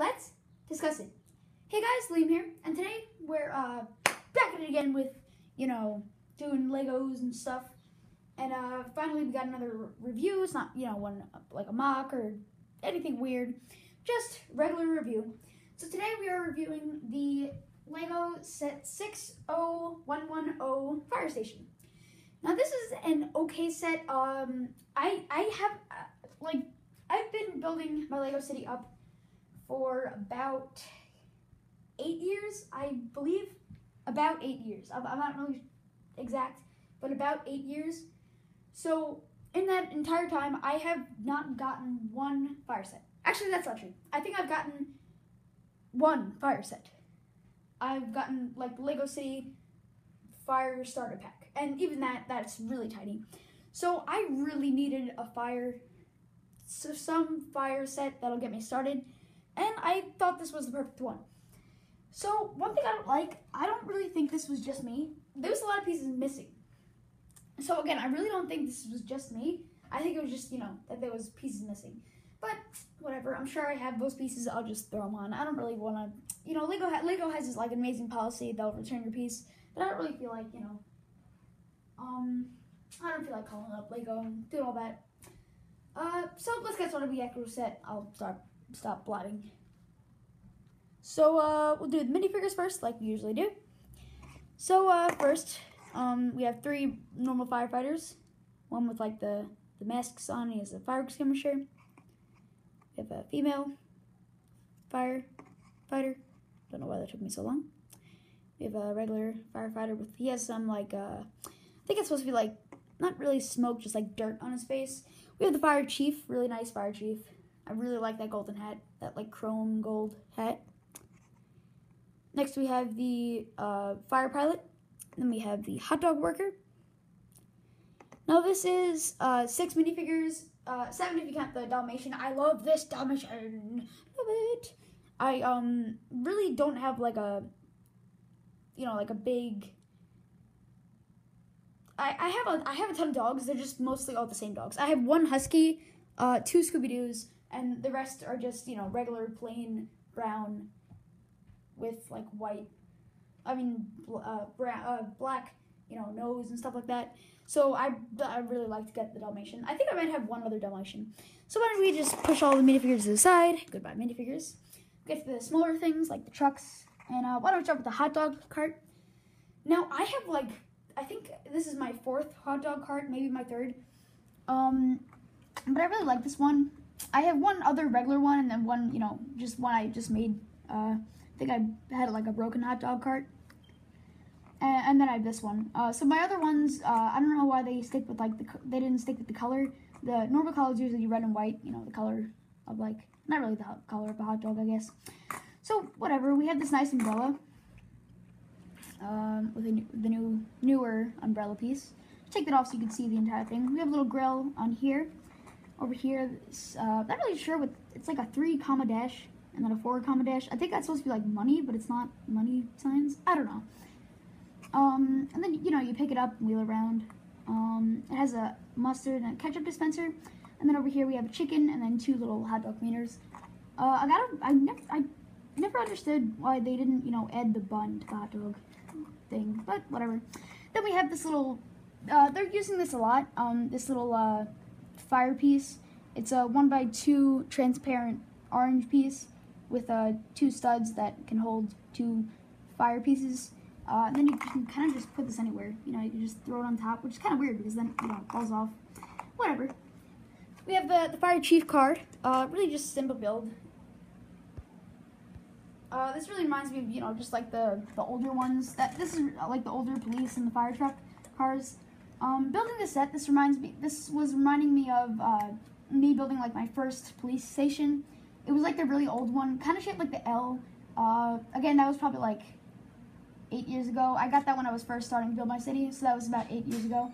let's discuss it. Hey guys, Liam here, and today we're uh, back at it again with, you know, doing Legos and stuff. And uh, finally, we got another re- review. It's not, you know, one like a mock or anything weird, just regular review. So today we are reviewing the Lego Set 60110 Fire Station. Now this is an okay set. Um, I I have uh, like I've been building my Lego City up for about eight years, I believe. About eight years. I'm, not really exact, but about eight years. So in that entire time, I have not gotten one fire set. Actually, that's not true. I think I've gotten one fire set. I've gotten like Lego City fire starter pack, and even that that's really tiny. So I really needed a fire, so some fire set that'll get me started, and I thought this was the perfect one. So one thing I don't like, I don't really think this was just me. There was a lot of pieces missing. So again, I really don't think this was just me. I think it was just you know that there was pieces missing. But whatever, I'm sure I have those pieces. I'll just throw them on. I don't really want to, you know, Lego Lego has this like amazing policy they'll return your piece, but I don't really feel like you know, um, I don't feel like calling up Lego and doing all that. Uh, so let's get started with the actual set. I'll start stop blotting. So uh, we'll do the minifigures first, like we usually do. So uh, first, um, we have three normal firefighters. One with like the the masks on. He has a fire extinguisher. We have a female firefighter. Don't know why that took me so long. We have a regular firefighter with. He has some like uh, I think it's supposed to be like not really smoke, just like dirt on his face. We have the fire chief, really nice fire chief. I really like that golden hat, that like chrome gold hat. Next we have the uh, fire pilot. Then we have the hot dog worker. Now this is uh, six minifigures, uh, seven if you count the Dalmatian. I love this Dalmatian. Love it. I um really don't have like a, you know, like a big. I, I have a I have a ton of dogs. They're just mostly all the same dogs. I have one husky, uh, two Scooby Doos, and the rest are just you know regular plain brown, with like white, I mean uh, brown, uh, black, you know nose and stuff like that. So I I really like to get the Dalmatian. I think I might have one other Dalmatian. So why don't we just push all the minifigures to the side? Goodbye minifigures. Get to the smaller things like the trucks, and uh, why don't we start with the hot dog cart? Now I have like I think this is my fourth hot dog cart, maybe my third. Um, but I really like this one. I have one other regular one, and then one you know just one I just made. Uh, I think I had like a broken hot dog cart. And, and then I have this one. Uh, so my other ones, uh, I don't know why they stick with like the they didn't stick with the color. The normal color is usually red and white. You know the color of like not really the color of a hot dog, I guess. So whatever. We have this nice umbrella. Um, with new, the new newer umbrella piece. Take that off so you can see the entire thing. We have a little grill on here. Over here, uh, not really sure what it's like a three comma dash and then a four comma dash. I think that's supposed to be like money, but it's not money signs. I don't know. Um, and then you know you pick it up, wheel around. Um, it has a mustard and a ketchup dispenser, and then over here we have a chicken and then two little hot dog cleaners. Uh, I got I never I never understood why they didn't you know add the bun to the hot dog thing, but whatever. Then we have this little. Uh, they're using this a lot. Um, this little uh, fire piece. It's a one by two transparent orange piece with uh, two studs that can hold two fire pieces. Uh, then you can kind of just put this anywhere. You know, you can just throw it on top, which is kind of weird because then you know it falls off. Whatever. We have the the fire chief card. Uh, really just simple build. Uh, this really reminds me of you know just like the the older ones. That this is like the older police and the fire truck cars. Um, building the set, this reminds me. This was reminding me of uh, me building like my first police station. It was like the really old one, kind of shaped like the L. Uh, again, that was probably like eight years ago. I got that when I was first starting to build my city, so that was about eight years ago.